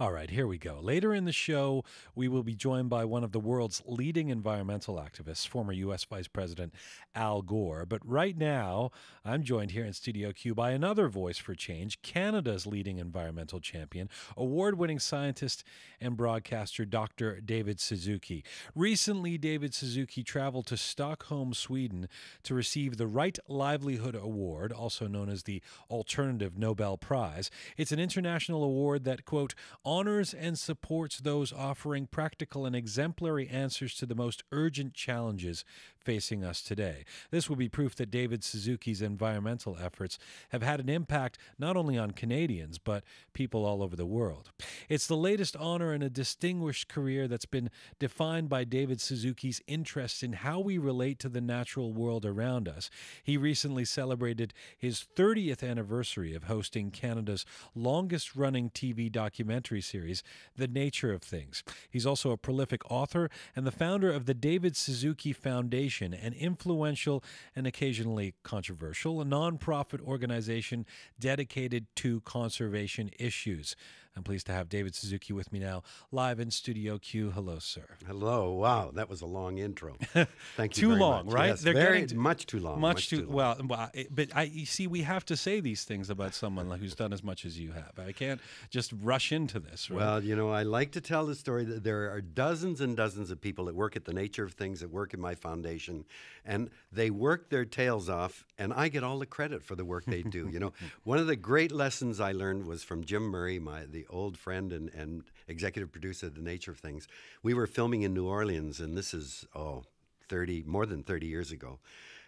All right, here we go. Later in the show, we will be joined by one of the world's leading environmental activists, former U.S. Vice President Al Gore. But right now, I'm joined here in Studio Q by another voice for change, Canada's leading environmental champion, award winning scientist and broadcaster Dr. David Suzuki. Recently, David Suzuki traveled to Stockholm, Sweden to receive the Right Livelihood Award, also known as the Alternative Nobel Prize. It's an international award that, quote, honors and supports those offering practical and exemplary answers to the most urgent challenges facing us today. This will be proof that David Suzuki's environmental efforts have had an impact not only on Canadians, but people all over the world. It's the latest honor in a distinguished career that's been defined by David Suzuki's interest in how we relate to the natural world around us. He recently celebrated his 30th anniversary of hosting Canada's longest running TV documentary series, The Nature of Things. He's also a prolific author and the founder of the David Suzuki Foundation, an influential and occasionally controversial, a nonprofit organization dedicated to conservation issues. I'm pleased to have David Suzuki with me now, live in Studio Q. Hello, sir. Hello. Wow, that was a long intro. Thank you. too very long, much. right? Yes, They're very getting much too long. Much, too, long. well, well, but I you see we have to say these things about someone like who's done as much as you have. I can't just rush into this. Right? Well, you know, I like to tell the story that there are dozens and dozens of people that work at the nature of things that work in my foundation, and they work their tails off, and I get all the credit for the work they do. you know, one of the great lessons I learned was from Jim Murray, my the old friend and, and executive producer of the nature of things. We were filming in New Orleans, and this is oh. 30 more than 30 years ago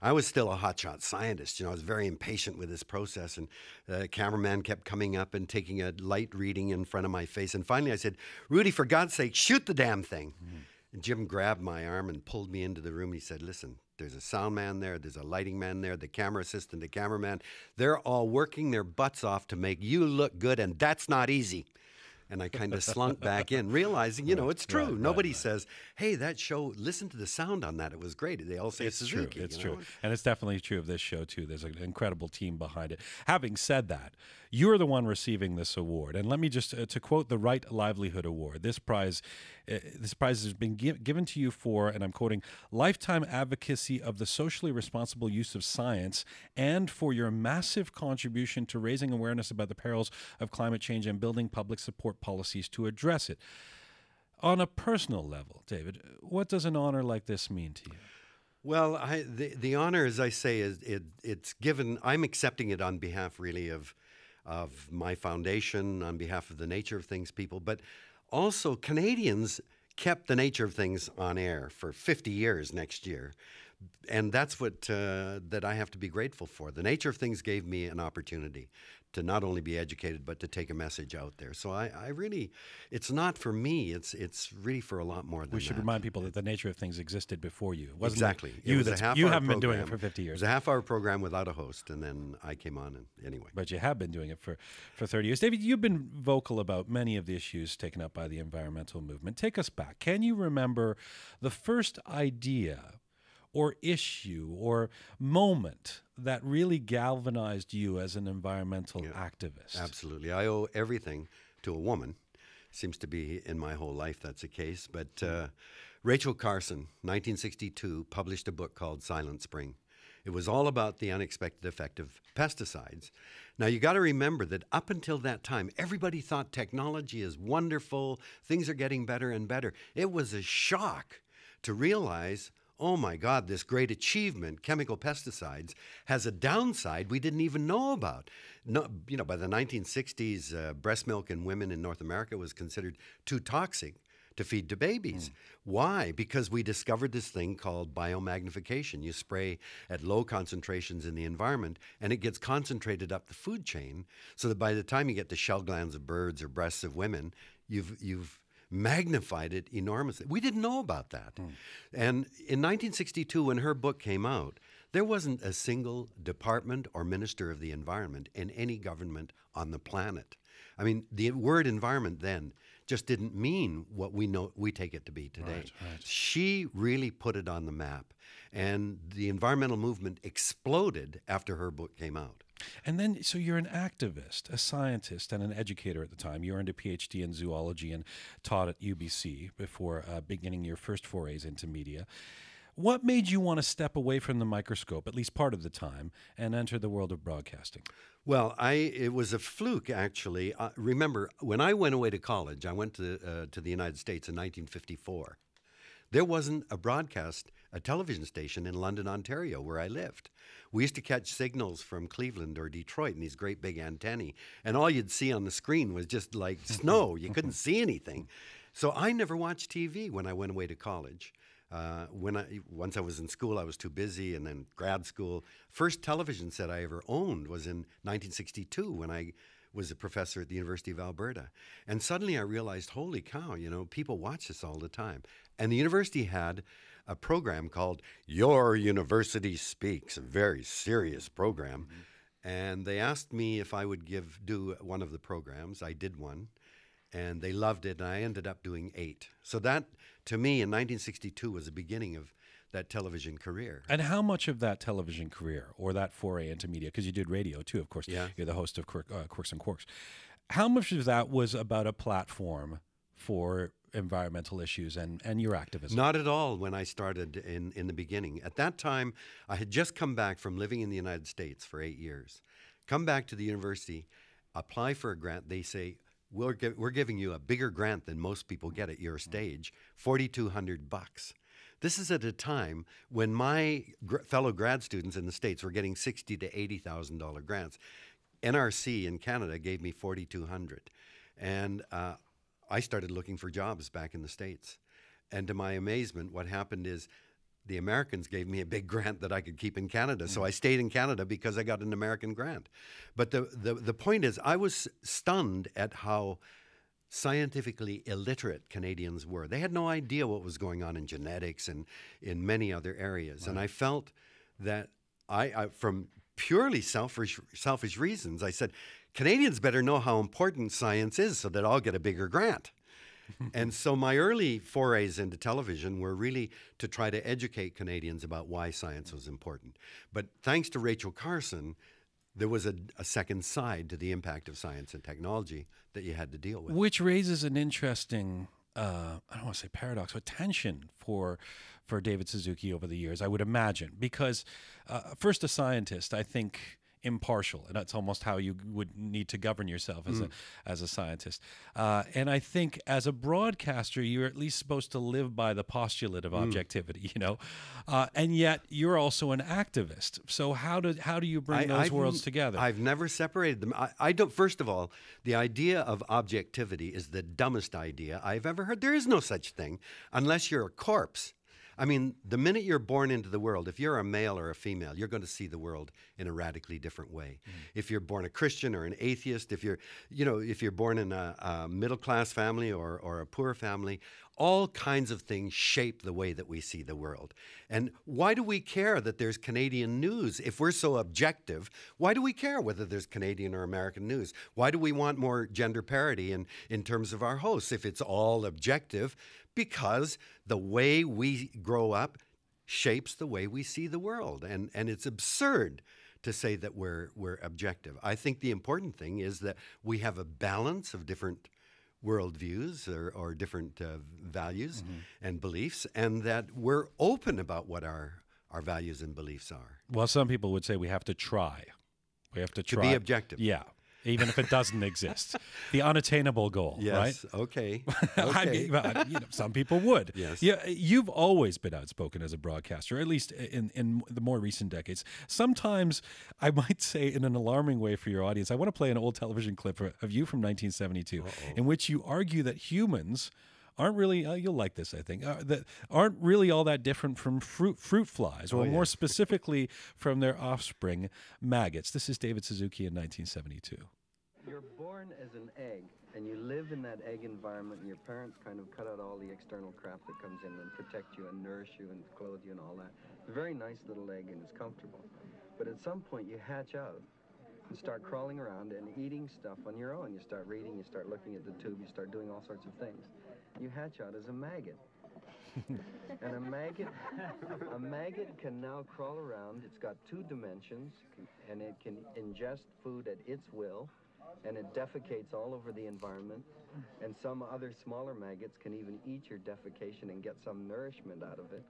i was still a hotshot scientist you know i was very impatient with this process and the cameraman kept coming up and taking a light reading in front of my face and finally i said rudy for god's sake shoot the damn thing mm-hmm. and jim grabbed my arm and pulled me into the room he said listen there's a sound man there there's a lighting man there the camera assistant the cameraman. They're all working their butts off to make you look good and that's not easy and I kind of slunk back in, realizing, you know, it's true. right, right, Nobody says, "Hey, that show. Listen to the sound on that. It was great." They all say it's Suzuki. true. It's you true, know? and it's definitely true of this show too. There's an incredible team behind it. Having said that, you're the one receiving this award, and let me just uh, to quote the Right Livelihood Award. This prize, uh, this prize has been gi- given to you for, and I'm quoting, lifetime advocacy of the socially responsible use of science, and for your massive contribution to raising awareness about the perils of climate change and building public support policies to address it. On a personal level, David, what does an honor like this mean to you? Well, I, the the honor, as I say, is it it's given. I'm accepting it on behalf, really, of of my foundation, on behalf of the Nature of Things people, but also Canadians kept the Nature of Things on air for 50 years next year, and that's what uh, that I have to be grateful for. The Nature of Things gave me an opportunity to not only be educated but to take a message out there. So I, I really, it's not for me. It's it's really for a lot more than that. We should that. remind people that the nature of things existed before you. It wasn't Exactly. It You was a that's, half you haven't been doing it for 50 years. It was a half hour program without a host, and then I came on, and anyway. but you have been doing it for, for 30 years. David, you've been vocal about many of the issues taken up by the environmental movement. Take us back. Can you remember the first idea or issue or moment that really galvanized you as an environmental activist? Absolutely. I owe everything to a woman. Seems to be in my whole life that's the case. But uh, Rachel Carson, 1962, published a book called Silent Spring. It was all about the unexpected effect of pesticides. Now, you got to remember that up until that time, everybody thought technology is wonderful, things are getting better and better. It was a shock to realize oh my God, this great achievement, chemical pesticides, has a downside we didn't even know about. No, you know, by the 1960s, uh, breast milk in women in North America was considered too toxic to feed to babies. Why? Because we discovered this thing called biomagnification. You spray at low concentrations in the environment and it gets concentrated up the food chain so that by the time you get to shell glands of birds or breasts of women, you've you've magnified it enormously. We didn't know about that. Hmm. And in 1962, when her book came out, there wasn't a single department or minister of the environment in any government on the planet. I mean, the word environment then just didn't mean what we know we take it to be today. She really put it on the map, and the environmental movement exploded after her book came out. And then, so you're an activist, a scientist, and an educator at the time. You earned a PhD in zoology and taught at UBC before uh, beginning your first forays into media. What made you want to step away from the microscope, at least part of the time, and enter the world of broadcasting? Well, I it was a fluke actually. Uh, remember, when I went away to college, I went to uh, to the United States in 1954. There wasn't a broadcast, a television station in London, Ontario, where I lived. We used to catch signals from Cleveland or Detroit in these great big antennae, and all you'd see on the screen was just like snow. You couldn't see anything. So I never watched TV when I went away to college. Uh, when I once I was in school, I was too busy, and then grad school. First television set I ever owned was in 1962 when I was a professor at the University of Alberta. And suddenly I realized, holy cow, you know, people watch this all the time. And the university had a program called Your University Speaks, a very serious program. Mm-hmm. And they asked me if I would give do one of the programs. I did one and they loved it. And I ended up doing eight. So that, to me, in 1962 was the beginning of that television career. And how much of that television career or that foray into media, because you did radio too, of course, yeah. you're the host of uh, Quirks and Quarks. How much of that was about a platform for environmental issues and, and your activism? Not at all when I started in, in the beginning. At that time, I had just come back from living in the United States for eight years. Come back to the university, apply for a grant. They say, we're, gi- we're giving you a bigger grant than most people get at your stage, 4200 bucks. This is at a time when my gr- fellow grad students in the states were getting sixty to eighty thousand dollar grants. NRC in Canada gave me forty two hundred, and uh, I started looking for jobs back in the states. And to my amazement, what happened is the Americans gave me a big grant that I could keep in Canada. So mm. I stayed in Canada because I got an American grant. But the, the, the point is, I was stunned at how scientifically illiterate Canadians were. They had no idea what was going on in genetics and in many other areas. Right. And I felt that I, I, from purely selfish, selfish reasons, I said, Canadians better know how important science is so that I'll get a bigger grant and so my early forays into television were really to try to educate Canadians about why science was important. But thanks to Rachel Carson, there was a, a, second side to the impact of science and technology that you had to deal with. Which raises an interesting, uh, I don't want to say paradox, but tension for for David Suzuki over the years, I would imagine. Because, uh, first, a scientist, I think impartial, and that's almost how you would need to govern yourself as mm. a as a scientist. Uh, and I think as a broadcaster, you're at least supposed to live by the postulate of mm. objectivity, you know, uh, and yet you're also an activist. So how do how do you bring I, those I've, worlds together? I've never separated them. I, I don't. First of all, the idea of objectivity is the dumbest idea I've ever heard. There is no such thing unless you're a corpse. I mean, the minute you're born into the world, if you're a male or a female, you're going to see the world in a radically different way. Mm. If you're born a Christian or an atheist, if you're, you know, if you're born in a, a middle class family or, or a poor family, all kinds of things shape the way that we see the world. And why do we care that there's Canadian news? If we're so objective, why do we care whether there's Canadian or American news? Why do we want more gender parity in, in terms of our hosts if it's all objective? Because the way we grow up shapes the way we see the world. And, and it's absurd to say that we're, we're objective. I think the important thing is that we have a balance of different worldviews or, or different uh, values mm-hmm. and beliefs, and that we're open about what our, our values and beliefs are. Well, some people would say we have to try. We have to try. To be objective. Yeah even if it doesn't exist. The unattainable goal, yes, right? Okay. okay. I mean, you know, some people would. Yes. Yeah, you've always been outspoken as a broadcaster, at least in, in the more recent decades. Sometimes I might say in an alarming way for your audience, I want to play an old television clip of you from 1972 Uh-oh. in which you argue that humans aren't really uh, you'll like this I think uh, that aren't really all that different from fruit fruit flies or oh, yeah. more specifically from their offspring maggots. This is David Suzuki in 1972. You're born as an egg, and you live in that egg environment, and your parents kind of cut out all the external crap that comes in and protect you and nourish you and clothe you and all that. It's a very nice little egg, and it's comfortable. But at some point, you hatch out and start crawling around and eating stuff on your own. You start reading, you start looking at the tube, you start doing all sorts of things. You hatch out as a maggot. and a maggot, a maggot can now crawl around. It's got two dimensions, and it can ingest food at its will, and it defecates all over the environment. And some other smaller maggots can even eat your defecation and get some nourishment out of it.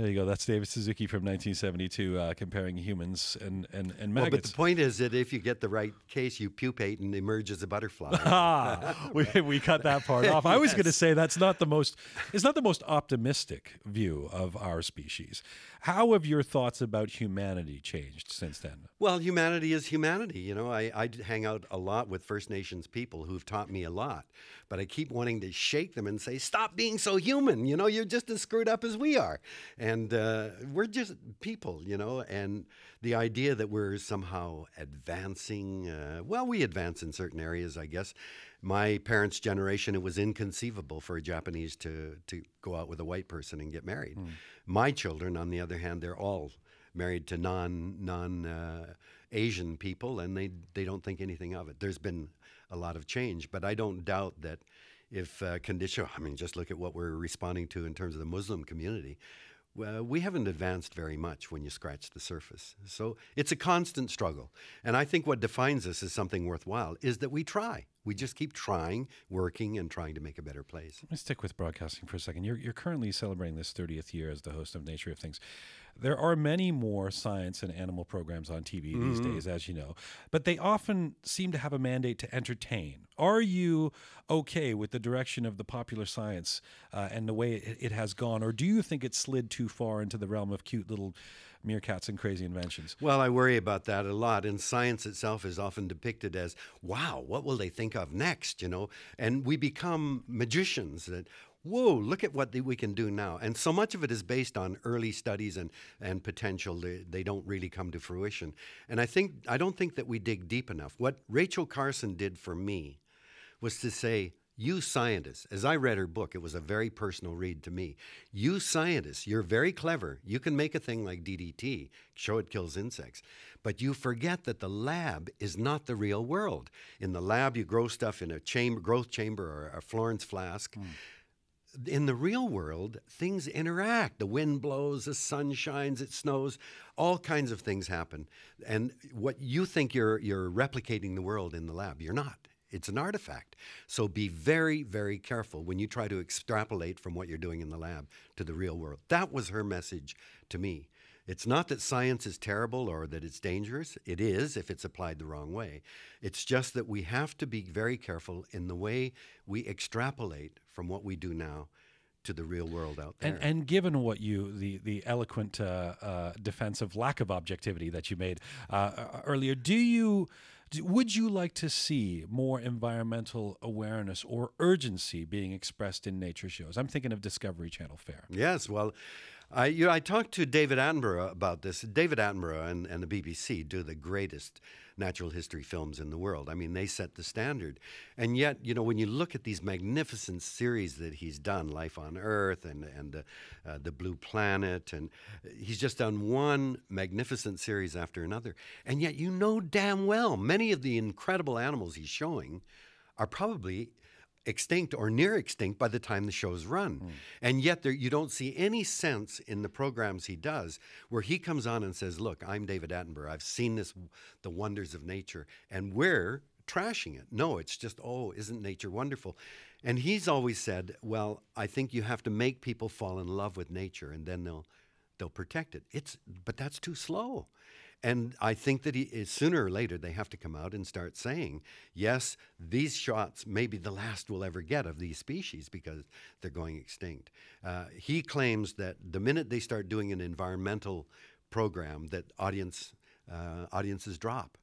There you go. That's David Suzuki from 1972 uh, comparing humans and, and, and maggots. Well, but the point is that if you get the right case, you pupate and emerge as a butterfly. ah, we, we cut that part off. I was going to say that's not the most it's not the most optimistic view of our species. How have your thoughts about humanity changed since then? Well, humanity is humanity. You know, I, I hang out a lot with First Nations people who've taught me a lot, but I keep wanting to shake them and say, stop being so human. You know, you're just as screwed up as we are. And uh, we're just people, you know, and the idea that we're somehow advancing, uh, well, we advance in certain areas, I guess. My parents' generation, it was inconceivable for a Japanese to, to go out with a white person and get married. My children, on the other hand, they're all married to non non uh, Asian people, and they they don't think anything of it. There's been a lot of change, but I don't doubt that if uh, condition, I mean, just look at what we're responding to in terms of the Muslim community. We haven't advanced very much when you scratch the surface. So it's a constant struggle. And I think what defines us as something worthwhile is that we try. We just keep trying, working, and trying to make a better place. Let me stick with broadcasting for a second. You're, you're currently celebrating this 30th year as the host of Nature of Things. There are many more science and animal programs on TV these days, as you know, but they often seem to have a mandate to entertain. Are you okay with the direction of the popular science uh, and the way it, it has gone, or do you think it slid too far into the realm of cute little meerkats and crazy inventions? Well, I worry about that a lot. And science itself is often depicted as, wow, what will they think of next? You know, and we become magicians that, whoa, look at what the- we can do now. And so much of it is based on early studies and, and potential. They, they don't really come to fruition. And I think, I don't think that we dig deep enough. What Rachel Carson did for me was to say, you scientists, as I read her book, it was a very personal read to me. You scientists, you're very clever. You can make a thing like DDT, show it kills insects. But you forget that the lab is not the real world. In the lab, you grow stuff in a chamber, growth chamber or a Florence flask. Hmm. In the real world, things interact. The wind blows, the sun shines, it snows, all kinds of things happen. And what you think you're, you're replicating the world in the lab, you're not. It's an artifact. So be very, very careful when you try to extrapolate from what you're doing in the lab to the real world. That was her message to me. It's not that science is terrible or that it's dangerous. It is if it's applied the wrong way. It's just that we have to be very careful in the way we extrapolate from what we do now to the real world out there. And, and given what you the the eloquent uh, uh, defense of lack of objectivity that you made uh, uh, earlier, do you d- would you like to see more environmental awareness or urgency being expressed in nature shows? I'm thinking of Discovery Channel fare. Yes, well, I, you know, I talked to David Attenborough about this. David Attenborough and, and the BBC do the greatest natural history films in the world. I mean, they set the standard. And yet, you know, when you look at these magnificent series that he's done, Life on Earth and, and uh, uh, The Blue Planet, and he's just done one magnificent series after another. And yet, you know damn well, many of the incredible animals he's showing are probably extinct or near extinct by the time the shows run. Hmm. And yet there, you don't see any sense in the programs he does where he comes on and says, "Look, I'm David Attenborough. I've seen this the wonders of nature and we're trashing it. No, it's just, "Oh, isn't nature wonderful?" And he's always said, "Well, I think you have to make people fall in love with nature and then they'll they'll protect it." It's but that's too slow. And I think that he, sooner or later they have to come out and start saying, yes, these shots may be the last we'll ever get of these species because they're going extinct. Uh, he claims that the minute they start doing an environmental program, that audience uh, audiences drop.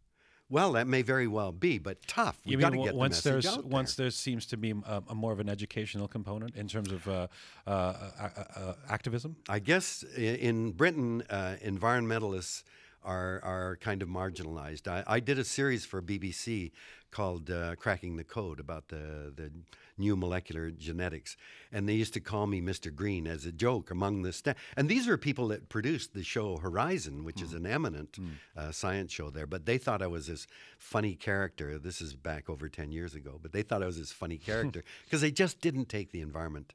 Well, that may very well be, but tough. We've got to get once the message there's out once there. seems to be a, a more of an educational component in terms of uh, uh, uh, uh, activism? I guess in Britain, uh, environmentalists are are kind of marginalized. I, I did a series for BBC called uh, "Cracking the Code" about the the new molecular genetics, and they used to call me Mr. Green as a joke among the staff. And these are people that produced the show Horizon, which is an eminent uh, science show there. But they thought I was this funny character. This is back over ten years ago, but they thought I was this funny character because they just didn't take the environment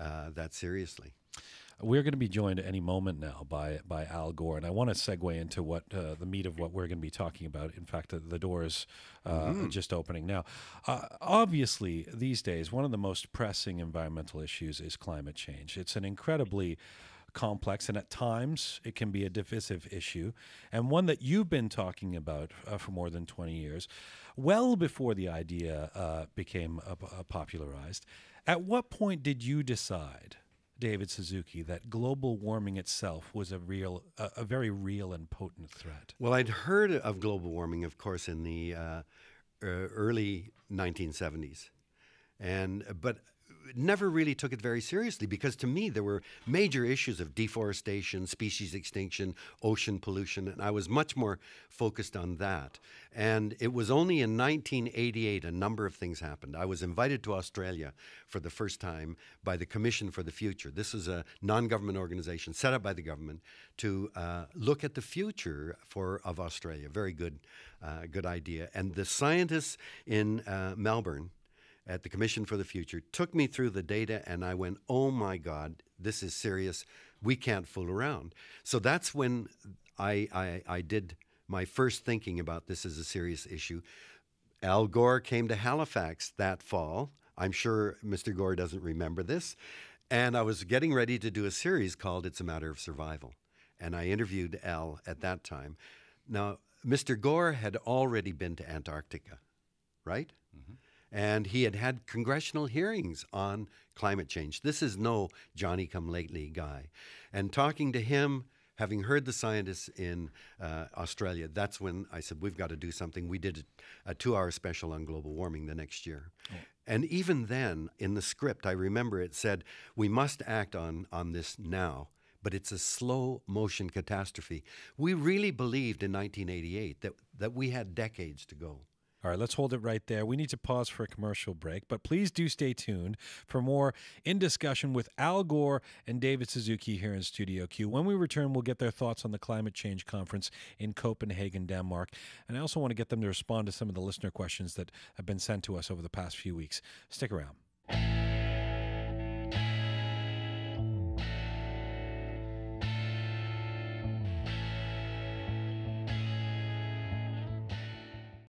uh, that seriously. We're going to be joined at any moment now by by Al Gore, and I want to segue into what uh, the meat of what we're going to be talking about. In fact, the, the door is uh, just opening now. Uh, obviously, these days, one of the most pressing environmental issues is climate change. It's an incredibly complex and at times it can be a divisive issue, and one that you've been talking about uh, for more than 20 years, well before the idea uh, became uh, popularized. At what point did you decide? David Suzuki, that global warming itself was a real, a, a very real and potent threat. Well, I'd heard of global warming, of course, in the uh, early 1970s, and but never really took it very seriously because to me there were major issues of deforestation, species extinction, ocean pollution, and I was much more focused on that. And it was only in 1988 a number of things happened. I was invited to Australia for the first time by the Commission for the Future. This is a non-government organization set up by the government to uh, look at the future for of Australia. Very good, uh, good idea. And the scientists in uh, Melbourne at the Commission for the Future took me through the data, and I went, oh my God, this is serious. We can't fool around. So that's when I, I, I did my first thinking about this as a serious issue. Al Gore came to Halifax that fall. I'm sure Mr. Gore doesn't remember this. And I was getting ready to do a series called It's a Matter of Survival. And I interviewed Al at that time. Now, Mr. Gore had already been to Antarctica, right? Mm-hmm and he had had congressional hearings on climate change. This is no Johnny come lately guy. And talking to him, having heard the scientists in uh, Australia, that's when I said, We've got to do something. We did a two hour special on global warming the next year. Oh. And even then, in the script, I remember it said, We must act on, on this now but it's a slow motion catastrophe. We really believed in 1988 that, that we had decades to go. All right, let's hold it right there. We need to pause for a commercial break, but please do stay tuned for more in discussion with Al Gore and David Suzuki here in Studio Q. When we return, we'll get their thoughts on the climate change conference in Copenhagen, Denmark. And I also want to get them to respond to some of the listener questions that have been sent to us over the past few weeks. Stick around.